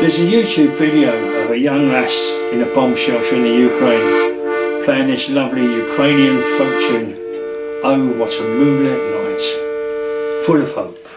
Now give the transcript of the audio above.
There's a YouTube video of a young lass in a bomb shelter in the Ukraine playing this lovely Ukrainian folk tune, Oh What a Moonlit Night, full of hope.